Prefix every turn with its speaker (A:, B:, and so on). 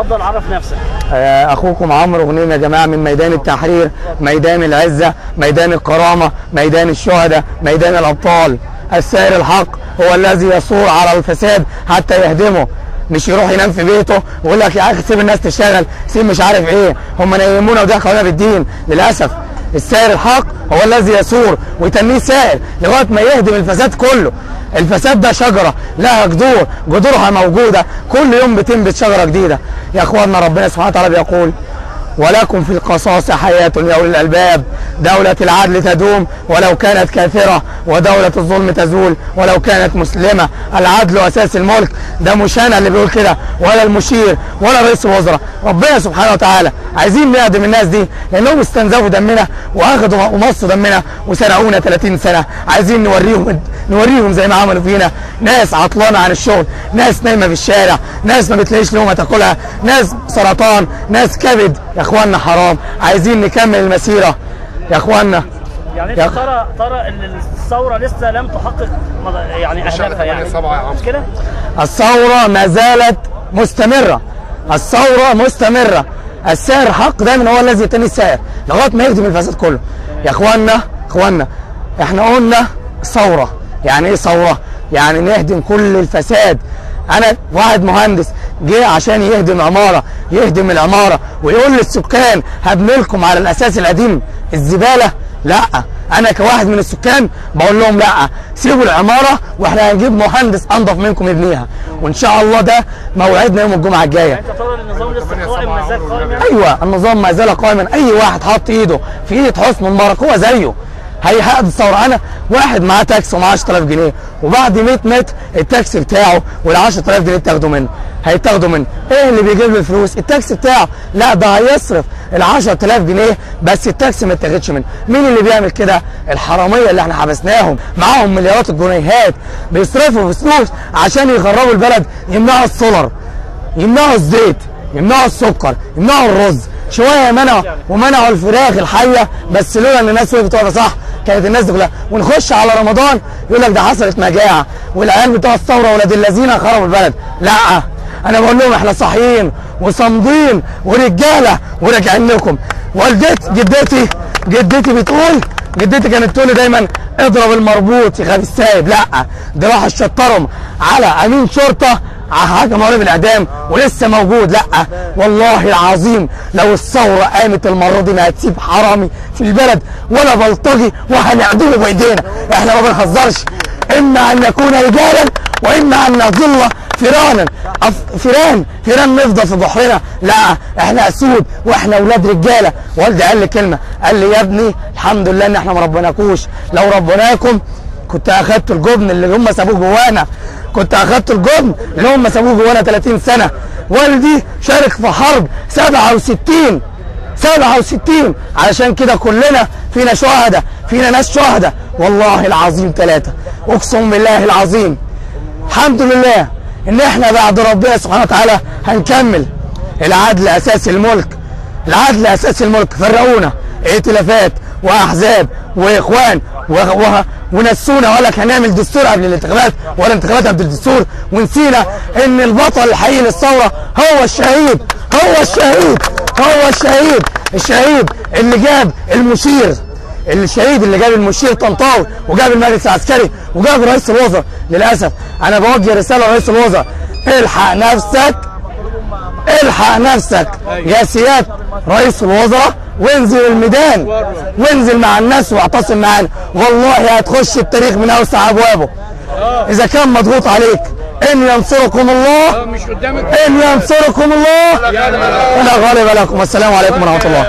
A: اتفضل عرف نفسك.
B: آه، أخوكم عمرو غنيم يا جماعة من ميدان التحرير ميدان العزة ميدان الكرامة ميدان الشهداء ميدان الأبطال. السائر الحق هو الذي يثور على الفساد حتى يهدمه. مش يروح ينام في بيته ويقول لك يا أخي سيب الناس تشتغل سيب مش عارف إيه. هم نيمونا وضحكوا علينا بالدين للأسف. السائر الحق هو الذي يثور ويتنيه سائر لغاية ما يهدم الفساد كله. الفساد ده شجرة لها جذور جذورها موجودة. كل يوم بتنبت شجرة جديدة. يا إخواننا ربنا سبحانه وتعالى بيقول ولكم في القصاص حياة يا أولي الألباب دولة العدل تدوم ولو كانت كافرة ودولة الظلم تزول ولو كانت مسلمة. العدل أساس الملك ده مش أنا اللي بيقول كده ولا المشير ولا رئيس الوزراء. ربنا سبحانه وتعالى عايزين نهدم الناس دي لأنهم استنزفوا دمنا وأخذوا ومصوا دمنا وسرقونا 30 سنة. عايزين نوريهم نوريهم زي ما عملوا فينا. ناس عطلانة عن الشغل ناس نايمة في الشارع ناس ما بتلاقيش لقمة تاكلها ناس سرطان ناس كبد. يا اخوانا حرام. عايزين نكمل المسيرة. يا اخوانا
A: يعني أنت ترى ترى إن الثورة لسه لم تحقق يعني أهدافها يعني.
C: 8 يا عم.
A: مش كده؟
B: الثورة ما زالت مستمرة. الثورة مستمرة. السائر حق دايما هو الذي يتني السائر لغاية ما يهدم الفساد كله. يا اخوانا اخوانا إحنا قلنا ثورة يعني إيه ثورة؟ يعني نهدم كل الفساد. أنا واحد مهندس جه عشان يهدم عمارة يهدم العمارة ويقول للسكان هبني لكم على الأساس القديم الزبالة. لأ أنا كواحد من السكان بقول لهم لا سيبوا العمارة وإحنا هنجيب مهندس انضف منكم يبنيها وإن شاء الله ده موعدنا يوم الجمعة الجاية.
A: انت ترى النظام لسه قائم ما زال قائم؟ يعني
B: أيوه النظام ما زال قائما. أي واحد حط إيده في إيد حسني مبارك هو زيه هيحقق الثورة. أنا واحد معاه تاكسي ومعاه 10000 جنيه. وبعد 100 متر التاكسي بتاعه وال 10000 جنيه اتاخدوا منه. هيتاخدوا منه. إيه اللي بيجيب له الفلوس؟ التاكسي بتاعه. لا ده هيصرف. ال 10000 جنيه بس التاكسي ما اتاخدش منه. مين اللي بيعمل كده؟ الحرامية اللي إحنا حبسناهم. معاهم مليارات الجنيهات. بيصرفوا فلوس عشان يخربوا البلد. يمنعوا السولر يمنعوا الزيت يمنعوا السكر يمنعوا الرز. شوية منعوا ومنعوا الفراخ الحية بس لولا إن الناس وقفت واقفه صح؟ كانت الناس دي كلها. ونخش على رمضان يقول لك ده حصلت مجاعة. والعيال بتوع الثورة ولاد الذين خربوا البلد. لا. أنا بقول لهم إحنا صاحيين وصامدين ورجالة وراجعين لكم. والدتي جدتي جدتي بتقول جدتي كانت تقول لي دايما اضرب المربوط يخاف السايب. لا ده راح شطرهم على أمين شرطة حكم عليه بالاعدام ولسه موجود. لا والله العظيم لو الثورة قامت المرة دي ما هتسيب حرامي في البلد ولا بلطجي وهنعدله بإيدينا. إحنا ما بنهزرش. إما أن نكون رجالا وإما أن نظل فرانا أف- فيران. فيران نفضل في جحرنا لا إحنا أسود وإحنا أولاد رجالة. والدي قال لي كلمة. قال لي يا ابني الحمد لله إن إحنا ما ربناكوش لو ربناكم كنت أخدت الجبن اللي هم سابوه جوانا. كنت أخدت الجبن اللي هم سابوه جوانا 30 سنة. والدي شارك في حرب 67 67 علشان كده كلنا فينا شهداء فينا ناس شهداء. والله العظيم ثلاثة أقسم بالله العظيم. الحمد لله. إن إحنا بعد ربنا سبحانه وتعالى هنكمل العدل أساس الملك. العدل أساس الملك فرقونا ائتلافات وأحزاب وإخوان. ونسونا. لك هنعمل دستور قبل الانتخابات ولا انتخابات قبل الدستور. ونسينا إن البطل الحقيقي للثورة هو الشهيد هو الشهيد هو الشهيد الشهيد اللي جاب المشير. الشهيد اللي جاب المشير طنطاوي وجاب المجلس العسكري وجاب رئيس الوزراء. للأسف أنا بوجه رسالة لرئيس الوزراء. الحق نفسك الحق نفسك يا سياده رئيس الوزراء وانزل الميدان وانزل مع الناس واعتصم معانا. والله هتخش التاريخ من أوسع أبوابه. إذا كان مضغوط عليك إن ينصركم الله إن ينصركم الله.
C: لا
B: غالب لكم والسلام عليكم ورحمة الله.